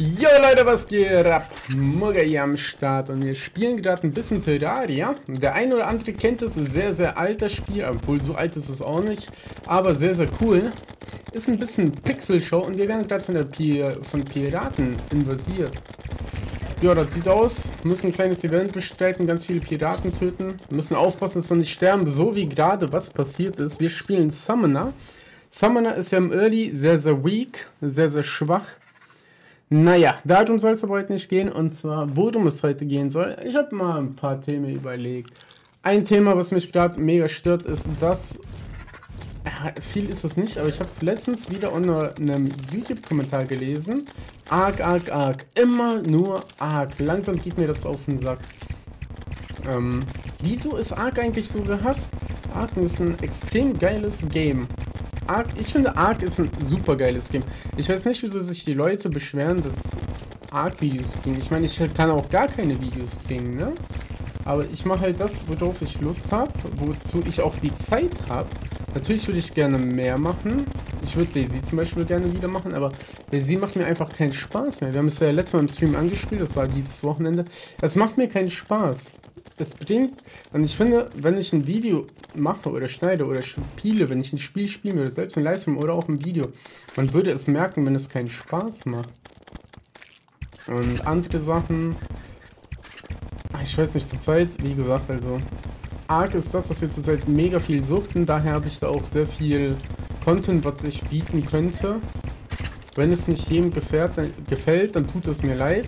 Jo Leute, was geht ab? Mugger hier am Start und wir spielen gerade ein bisschen Terraria. Der ein oder andere kennt es, sehr, sehr alter Spiel, obwohl so alt ist es auch nicht, aber sehr, sehr cool. Ist ein bisschen Pixel-Show und wir werden gerade von der Pi von Piraten invasiert. Ja, das sieht aus. Müssen ein kleines Event bestreiten, ganz viele Piraten töten. Müssen aufpassen, dass wir nicht sterben, so wie gerade was passiert ist. Wir spielen Summoner. Summoner ist ja im Early sehr, sehr weak, sehr, sehr schwach. Naja, darum soll es aber heute nicht gehen. Und zwar, worum es heute gehen soll. Ich habe mal ein paar Themen überlegt. Ein Thema, was mich gerade mega stört, ist, dass... Ja, viel ist es nicht, aber ich habe es letztens wieder unter einem YouTube-Kommentar gelesen. Arg, arg, arg. Immer nur arg. Langsam geht mir das auf den Sack. Ähm, wieso ist Ark eigentlich so gehasst? Ark ist ein extrem geiles Game. Ark, ich finde Ark ist ein super geiles Game. Ich weiß nicht, wieso sich die Leute beschweren, dass Ark-Videos bringen. Ich meine, ich kann auch gar keine Videos bringen, ne? Aber ich mache halt das, worauf ich Lust habe, wozu ich auch die Zeit habe. Natürlich würde ich gerne mehr machen. Ich würde Daisy zum Beispiel gerne wieder machen, aber Daisy macht mir einfach keinen Spaß mehr. Wir haben es ja letztes Mal im Stream angespielt, das war dieses Wochenende. Es macht mir keinen Spaß es bringt, und ich finde, wenn ich ein Video mache oder schneide oder spiele, wenn ich ein Spiel spielen würde, selbst ein Livestream oder auch ein Video, man würde es merken, wenn es keinen Spaß macht. Und andere Sachen, ah, ich weiß nicht, zurzeit, wie gesagt, also Arc ist das, dass wir zurzeit mega viel suchten, daher habe ich da auch sehr viel Content, was ich bieten könnte. Wenn es nicht jedem gefällt dann tut es mir leid.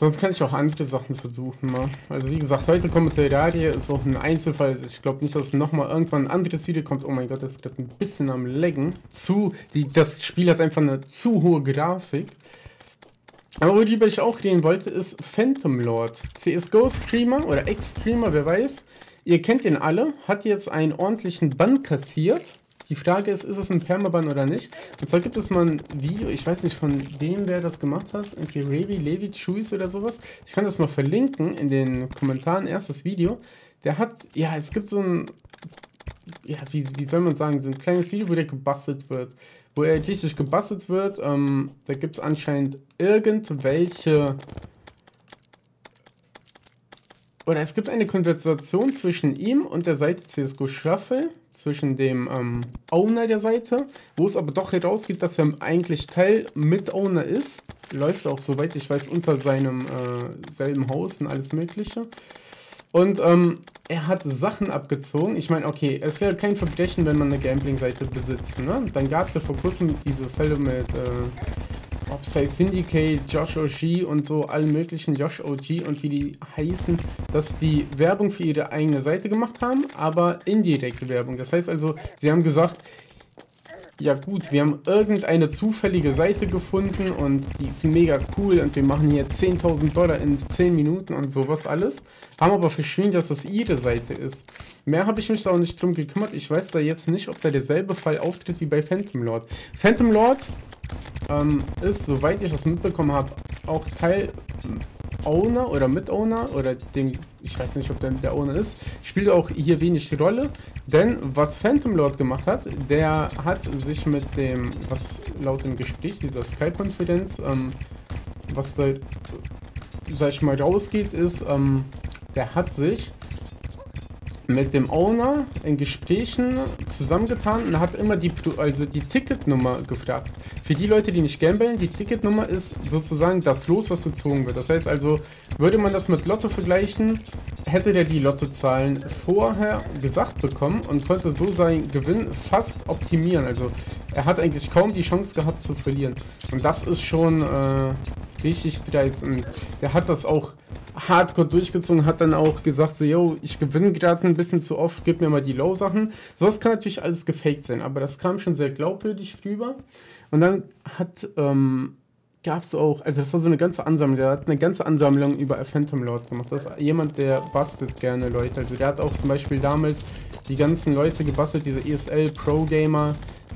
Sonst kann ich auch andere Sachen versuchen mal. Also wie gesagt, heute kommt Terraria, ist auch ein Einzelfall. Also ich glaube nicht, dass nochmal irgendwann ein anderes Video kommt. Oh mein Gott, das ist gerade ein bisschen am Laggen. Zu, die, das Spiel hat einfach eine zu hohe Grafik. Aber worüber ich auch reden wollte, ist Phantom Lord. CSGO-Streamer oder Ex-Streamer, wer weiß. Ihr kennt den alle, hat jetzt einen ordentlichen Bann kassiert. Die Frage ist, ist es ein Permaban oder nicht? Und zwar gibt es mal ein Video, ich weiß nicht von wem wer das gemacht hat, irgendwie Revi, Levi, Chewies oder sowas. Ich kann das mal verlinken in den Kommentaren, erstes Video. Der hat, ja, es gibt so ein, ja, wie, wie soll man sagen, so ein kleines Video, wo der gebastelt wird. Wo er richtig gebastelt wird. Ähm, da gibt es anscheinend irgendwelche oder es gibt eine Konversation zwischen ihm und der Seite CSGO Shuffle, zwischen dem ähm, Owner der Seite, wo es aber doch herausgeht, dass er eigentlich Teil Mitowner ist. Läuft auch, soweit ich weiß, unter seinem äh, selben Haus und alles mögliche. Und ähm, er hat Sachen abgezogen. Ich meine, okay, es ist ja kein Verbrechen, wenn man eine Gambling-Seite besitzt. Ne? Dann gab es ja vor kurzem diese Fälle mit... Äh, ob sei Syndicate, Josh OG und so, allen möglichen Josh OG und wie die heißen, dass die Werbung für ihre eigene Seite gemacht haben, aber indirekte Werbung. Das heißt also, sie haben gesagt, ja gut, wir haben irgendeine zufällige Seite gefunden und die ist mega cool und wir machen hier 10.000 Dollar in 10 Minuten und sowas alles. Haben aber verschwiegen, dass das ihre Seite ist. Mehr habe ich mich da auch nicht drum gekümmert. Ich weiß da jetzt nicht, ob da derselbe Fall auftritt wie bei Phantom Lord. Phantom Lord ähm, ist, soweit ich das mitbekommen habe, auch Teil Owner oder Mitowner oder dem, ich weiß nicht, ob der, der Owner ist, spielt auch hier wenig Rolle, denn was Phantom Lord gemacht hat, der hat sich mit dem, was laut dem Gespräch dieser Skype-Konferenz, ähm, was da, sag ich mal, rausgeht, ist, ähm, der hat sich mit dem Owner in Gesprächen zusammengetan und hat immer die, also die Ticketnummer gefragt. Für die Leute, die nicht gambeln, die Ticketnummer ist sozusagen das Los, was gezogen wird. Das heißt also, würde man das mit Lotto vergleichen, hätte der die Lottozahlen vorher gesagt bekommen und konnte so seinen Gewinn fast optimieren. Also er hat eigentlich kaum die Chance gehabt zu verlieren. Und das ist schon äh, richtig dreist. Und der hat das auch hardcore durchgezogen, hat dann auch gesagt, so, yo, ich gewinne gerade ein bisschen zu oft, gib mir mal die Low-Sachen. Sowas kann natürlich alles gefaked sein, aber das kam schon sehr glaubwürdig rüber. Und dann hat, ähm, gab es auch, also das war so eine ganze Ansammlung, der hat eine ganze Ansammlung über Phantom Lord gemacht. Das ist jemand, der bastet gerne Leute. Also der hat auch zum Beispiel damals die ganzen Leute gebastelt, diese ESL Pro Gamer,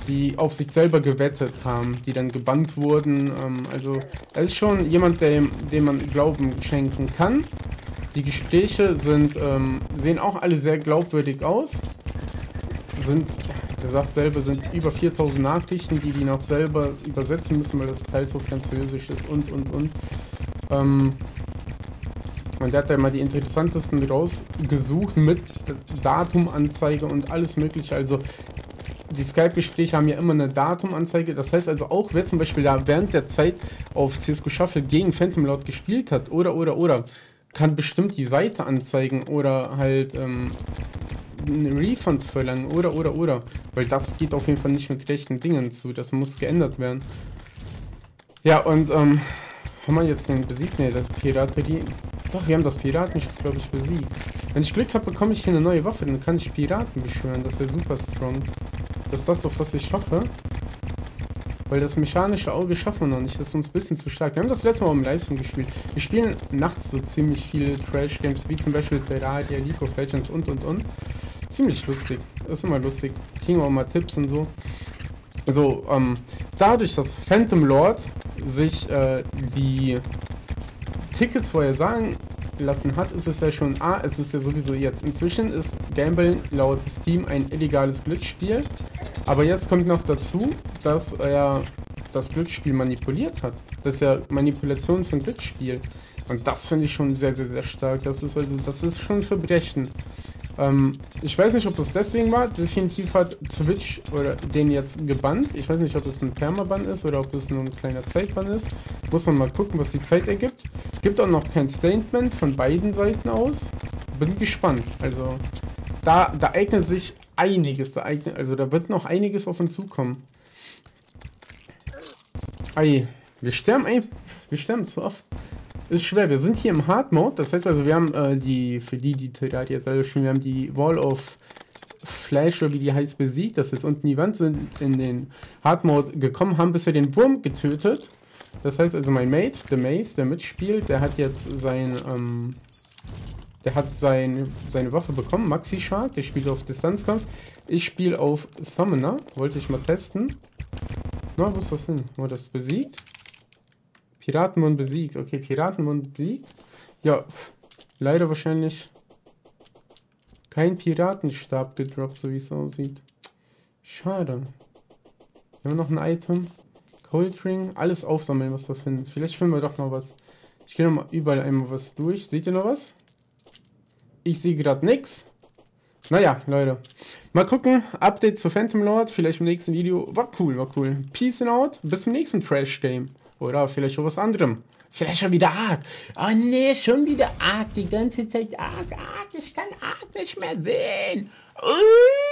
die auf sich selber gewettet haben, die dann gebannt wurden. Ähm, also er ist schon jemand, dem, dem man Glauben schenken kann. Die Gespräche sind, ähm, sehen auch alle sehr glaubwürdig aus. Sind sagt selber, sind über 4000 Nachrichten, die die noch selber übersetzen müssen, weil das teils auf Französisch ist und, und, und. Ähm, der hat da mal die interessantesten rausgesucht mit Datumanzeige und alles mögliche. Also die Skype-Gespräche haben ja immer eine Datumanzeige. Das heißt also auch, wer zum Beispiel da während der Zeit auf CSGO Shuffle gegen Phantom Lord gespielt hat oder, oder, oder, kann bestimmt die Seite anzeigen oder halt ähm, einen Refund verlangen oder, oder, oder. Weil das geht auf jeden Fall nicht mit rechten Dingen zu. Das muss geändert werden. Ja, und, ähm, haben wir jetzt den besiegt? Ne, das Piraterie. Doch, wir haben das Piraten, glaube ich, besiegt. Wenn ich Glück habe, bekomme ich hier eine neue Waffe. Dann kann ich Piraten beschwören. Das wäre super strong. Das ist das doch, was ich hoffe. Weil das mechanische Auge schaffen wir noch nicht. Das ist uns ein bisschen zu stark. Wir haben das letzte Mal im Livestream gespielt. Wir spielen nachts so ziemlich viele Trash-Games, wie zum Beispiel Terraria, League of Legends und und und. Ziemlich lustig. Das ist immer lustig. Kriegen wir auch mal Tipps und so. Also, ähm, dadurch, dass Phantom Lord sich äh, die Tickets vorher sagen lassen hat, ist es ja schon, ah, es ist ja sowieso jetzt. Inzwischen ist Gambling laut Steam ein illegales Glücksspiel. Aber jetzt kommt noch dazu, dass er das Glücksspiel manipuliert hat. Das ist ja Manipulation von Glücksspiel. Und das finde ich schon sehr, sehr, sehr stark. Das ist also, das ist schon Verbrechen. Ähm, ich weiß nicht, ob es deswegen war. Definitiv hat Twitch oder den jetzt gebannt. Ich weiß nicht, ob es ein Permaban ist oder ob es nur ein kleiner Zeitban ist. Muss man mal gucken, was die Zeit ergibt. Gibt auch noch kein Statement von beiden Seiten aus. Bin gespannt. Also, da, da eignet sich einiges. Da eignet, also, da wird noch einiges auf uns zukommen. Ei, wir sterben, ey, wir sterben zu oft ist schwer. Wir sind hier im Hard Mode. Das heißt also, wir haben äh, die, für die, die Terraria jetzt alle spielen, wir haben die Wall of Flash oder wie die heißt besiegt. Das ist unten die Wand, sind in den Hard Mode gekommen, haben bisher den Wurm getötet. Das heißt also, mein Mate, der Mace, der mitspielt, der hat jetzt sein, ähm, der hat sein, seine Waffe bekommen, Maxi Shark, der spielt auf Distanzkampf. Ich spiele auf Summoner, wollte ich mal testen. Na, wo ist das hin? Wurde das besiegt? Piratenmund besiegt. Okay, Piratenmund besiegt. Ja, leider wahrscheinlich kein Piratenstab gedroppt, so wie es aussieht. Schade. Wir haben noch ein Item. Cold Ring. Alles aufsammeln, was wir finden. Vielleicht finden wir doch noch was. Ich gehe noch mal überall einmal was durch. Seht ihr noch was? Ich sehe gerade nichts. Naja, Leute. Mal gucken. Update zu Phantom Lord. Vielleicht im nächsten Video. War cool, war cool. Peace out. Bis zum nächsten Trash-Game. Oder vielleicht schon was anderem. Vielleicht schon wieder Ark. Oh nee, schon wieder Ark. Die ganze Zeit Ark, Ark. Ich kann Ark nicht mehr sehen. Uh.